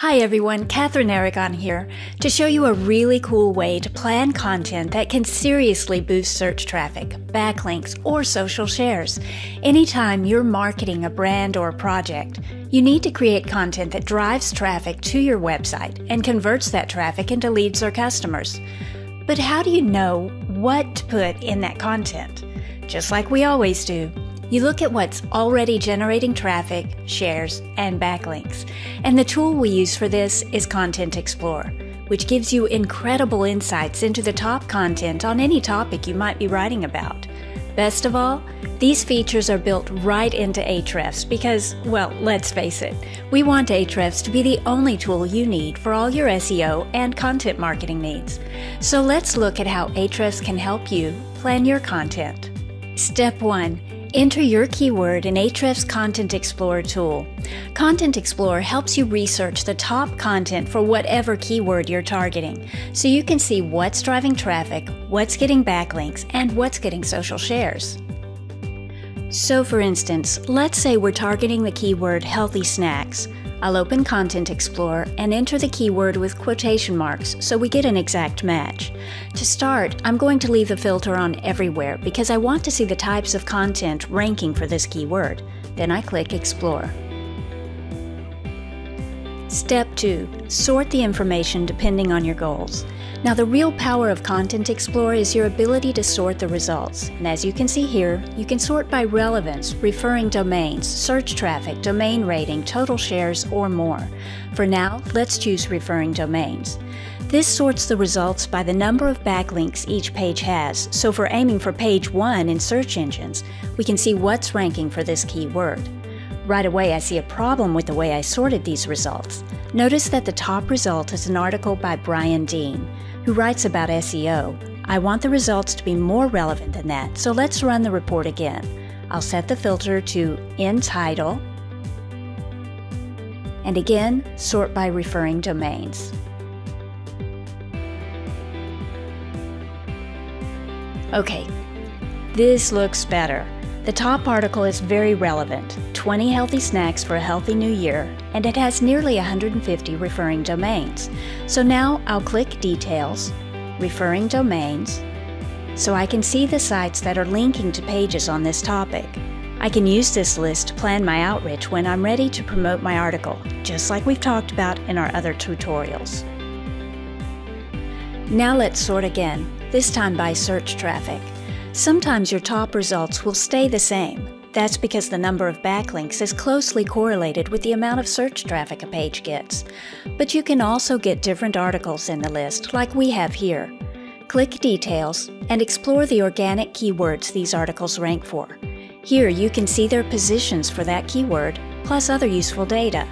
Hi everyone, Catherine Aragon here to show you a really cool way to plan content that can seriously boost search traffic, backlinks, or social shares. Anytime you're marketing a brand or a project, you need to create content that drives traffic to your website and converts that traffic into leads or customers. But how do you know what to put in that content? Just like we always do, you look at what's already generating traffic, shares, and backlinks. And the tool we use for this is Content Explorer, which gives you incredible insights into the top content on any topic you might be writing about. Best of all, these features are built right into Ahrefs because, well, let's face it, we want Ahrefs to be the only tool you need for all your SEO and content marketing needs. So let's look at how Ahrefs can help you plan your content. Step 1 Enter your keyword in Ahrefs Content Explorer tool. Content Explorer helps you research the top content for whatever keyword you're targeting, so you can see what's driving traffic, what's getting backlinks, and what's getting social shares. So for instance, let's say we're targeting the keyword healthy snacks. I'll open Content Explorer and enter the keyword with quotation marks so we get an exact match. To start, I'm going to leave the filter on everywhere because I want to see the types of content ranking for this keyword. Then I click Explore. Step 2. Sort the information depending on your goals. Now the real power of Content Explorer is your ability to sort the results. And as you can see here, you can sort by relevance, referring domains, search traffic, domain rating, total shares, or more. For now, let's choose referring domains. This sorts the results by the number of backlinks each page has, so for aiming for page 1 in search engines, we can see what's ranking for this keyword. Right away, I see a problem with the way I sorted these results. Notice that the top result is an article by Brian Dean who writes about SEO. I want the results to be more relevant than that, so let's run the report again. I'll set the filter to in title, and again, sort by referring domains. Okay, this looks better. The top article is very relevant 20 healthy snacks for a healthy new year, and it has nearly 150 referring domains. So now I'll click Details, Referring Domains, so I can see the sites that are linking to pages on this topic. I can use this list to plan my outreach when I'm ready to promote my article, just like we've talked about in our other tutorials. Now let's sort again, this time by search traffic. Sometimes your top results will stay the same, that's because the number of backlinks is closely correlated with the amount of search traffic a page gets. But you can also get different articles in the list, like we have here. Click Details and explore the organic keywords these articles rank for. Here you can see their positions for that keyword, plus other useful data.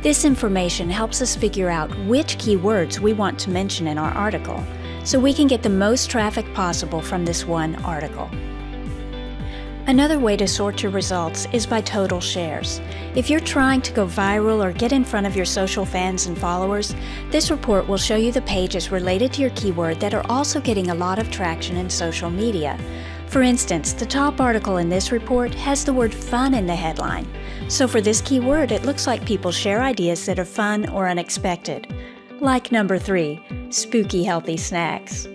This information helps us figure out which keywords we want to mention in our article, so we can get the most traffic possible from this one article. Another way to sort your results is by total shares. If you're trying to go viral or get in front of your social fans and followers, this report will show you the pages related to your keyword that are also getting a lot of traction in social media. For instance, the top article in this report has the word fun in the headline. So for this keyword, it looks like people share ideas that are fun or unexpected. Like number three, spooky healthy snacks.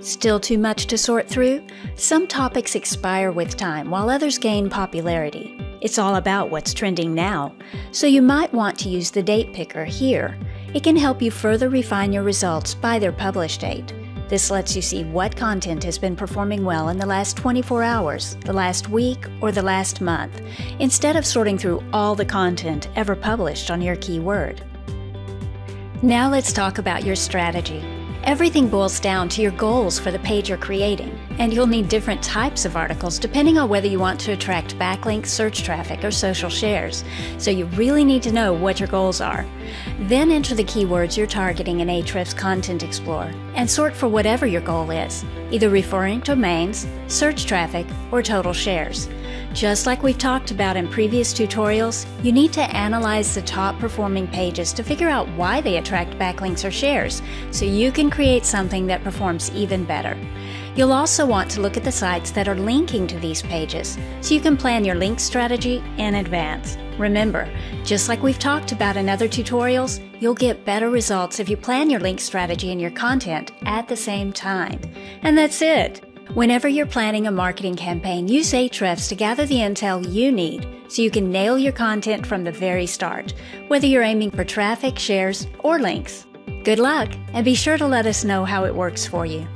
Still too much to sort through? Some topics expire with time while others gain popularity. It's all about what's trending now, so you might want to use the date picker here. It can help you further refine your results by their publish date. This lets you see what content has been performing well in the last 24 hours, the last week, or the last month, instead of sorting through all the content ever published on your keyword. Now let's talk about your strategy. Everything boils down to your goals for the page you're creating, and you'll need different types of articles depending on whether you want to attract backlinks, search traffic, or social shares. So you really need to know what your goals are. Then enter the keywords you're targeting in Ahrefs Content Explorer and sort for whatever your goal is, either referring domains, search traffic, or total shares. Just like we've talked about in previous tutorials, you need to analyze the top performing pages to figure out why they attract backlinks or shares, so you can create something that performs even better. You'll also want to look at the sites that are linking to these pages, so you can plan your link strategy in advance. Remember, just like we've talked about in other tutorials, you'll get better results if you plan your link strategy and your content at the same time. And that's it. Whenever you're planning a marketing campaign, use Ahrefs to gather the intel you need so you can nail your content from the very start, whether you're aiming for traffic, shares, or links. Good luck, and be sure to let us know how it works for you.